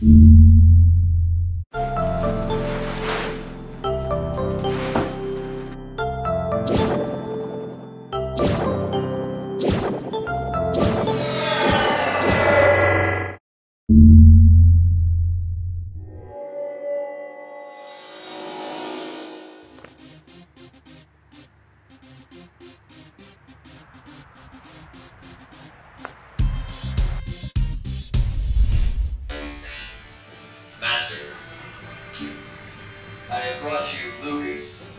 Mm-hmm. brought you Lucas.